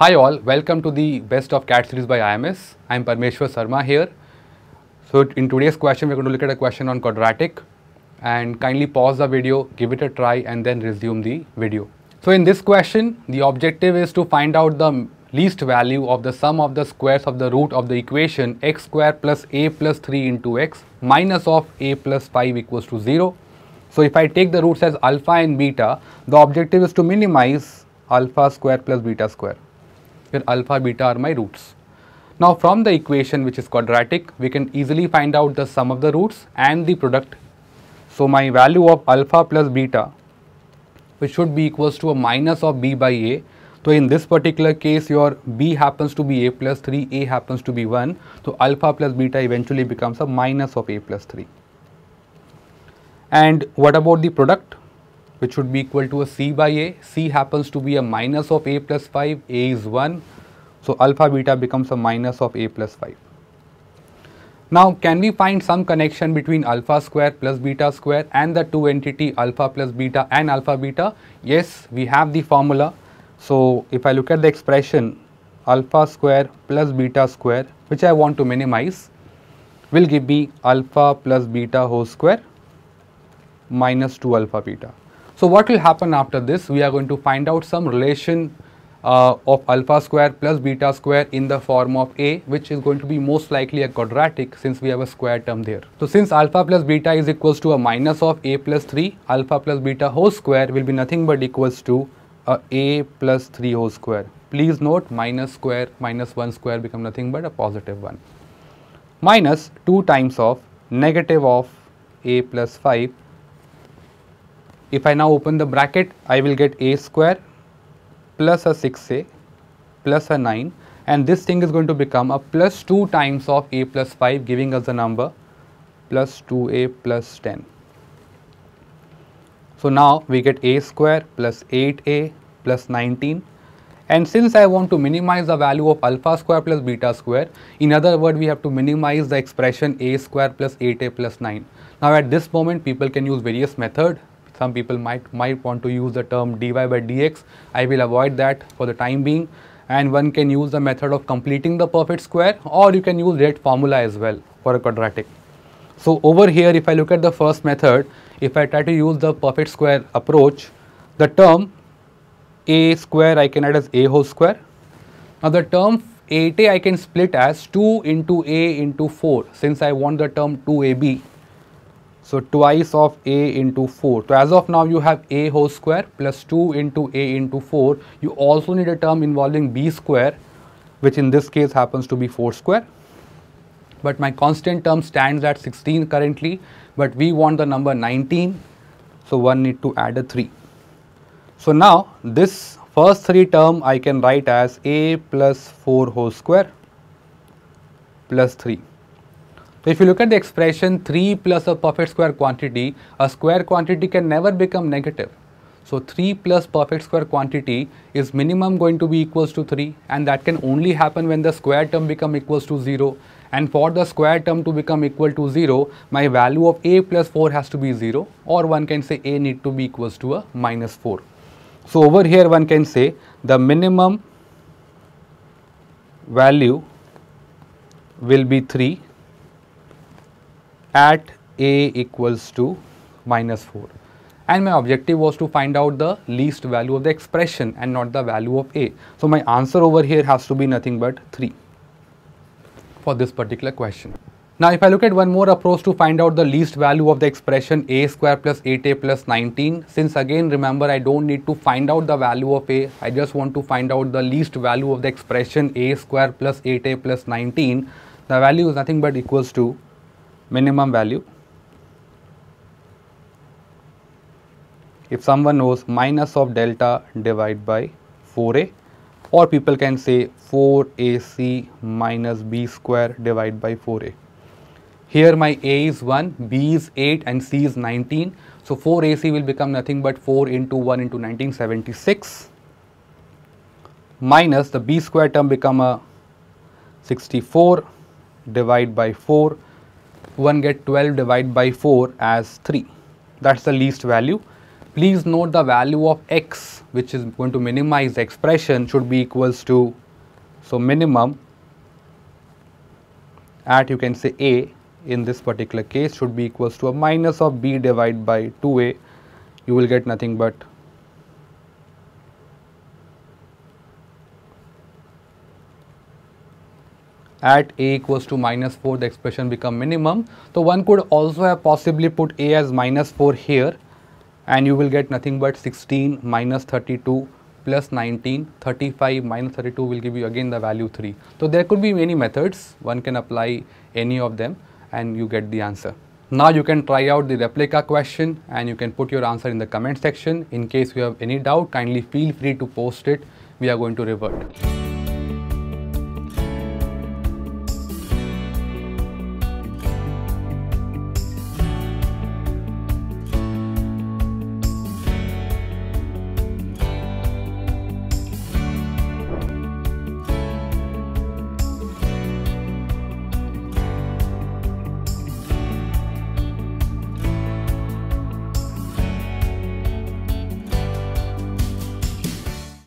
Hi all, welcome to the best of CAT series by IMS. I am Parmeshwar Sharma here. So in today's question, we're going to look at a question on quadratic and kindly pause the video, give it a try and then resume the video. So in this question, the objective is to find out the least value of the sum of the squares of the root of the equation x square plus a plus 3 into x minus of a plus 5 equals to 0. So if I take the roots as alpha and beta, the objective is to minimize alpha square plus beta square where alpha beta are my roots. Now from the equation which is quadratic we can easily find out the sum of the roots and the product. So my value of alpha plus beta which should be equals to a minus of b by a. So in this particular case your b happens to be a plus 3, a happens to be 1. So alpha plus beta eventually becomes a minus of a plus 3. And what about the product? Which should be equal to a c by a. c happens to be a minus of a plus 5, a is 1. So, alpha beta becomes a minus of a plus 5. Now, can we find some connection between alpha square plus beta square and the two entity alpha plus beta and alpha beta? Yes, we have the formula. So, if I look at the expression alpha square plus beta square which I want to minimize will give me alpha plus beta whole square minus 2 alpha beta. So what will happen after this? We are going to find out some relation uh, of alpha square plus beta square in the form of A which is going to be most likely a quadratic since we have a square term there. So since alpha plus beta is equals to a minus of A plus 3, alpha plus beta whole square will be nothing but equals to a A plus 3 whole square. Please note minus square minus 1 square become nothing but a positive 1 minus 2 times of negative of A plus 5 if I now open the bracket, I will get a square plus a 6a plus a 9 and this thing is going to become a plus 2 times of a plus 5 giving us the number plus 2a plus 10. So now we get a square plus 8a plus 19 and since I want to minimize the value of alpha square plus beta square, in other words we have to minimize the expression a square plus 8a plus 9. Now at this moment people can use various method some people might might want to use the term dy by dx. I will avoid that for the time being. And one can use the method of completing the perfect square or you can use that formula as well for a quadratic. So over here if i look at the first method if i try to use the perfect square approach the term a square i can add as a whole square. Now the term 8a i can split as 2 into a into 4 since i want the term 2ab so twice of a into 4. So as of now you have a whole square plus 2 into a into 4. You also need a term involving b square which in this case happens to be 4 square. But my constant term stands at 16 currently but we want the number 19. So one need to add a 3. So now this first 3 term I can write as a plus 4 whole square plus 3. If you look at the expression 3 plus a perfect square quantity, a square quantity can never become negative. So 3 plus perfect square quantity is minimum going to be equals to 3 and that can only happen when the square term become equals to 0 and for the square term to become equal to 0 my value of a plus 4 has to be 0 or one can say a need to be equals to a minus 4. So over here one can say the minimum value will be 3 at a equals to minus 4 and my objective was to find out the least value of the expression and not the value of a. So, my answer over here has to be nothing but 3 for this particular question. Now, if I look at one more approach to find out the least value of the expression a square plus 8a plus 19, since again remember I do not need to find out the value of a, I just want to find out the least value of the expression a square plus 8a plus 19, the value is nothing but equals to minimum value. If someone knows minus of delta divide by 4a or people can say 4ac minus b square divide by 4a. Here my a is 1, b is 8 and c is 19. So 4ac will become nothing but 4 into 1 into 1976 minus the b square term become a 64 divide by 4 one get 12 divided by 4 as 3 that is the least value. please note the value of x which is going to minimize the expression should be equals to so minimum at you can say a in this particular case should be equals to a minus of b divided by 2a you will get nothing but at a equals to minus 4 the expression become minimum. So, one could also have possibly put a as minus 4 here and you will get nothing but 16 minus 32 plus 19 35 minus 32 will give you again the value 3. So, there could be many methods one can apply any of them and you get the answer. Now you can try out the replica question and you can put your answer in the comment section. In case you have any doubt kindly feel free to post it we are going to revert.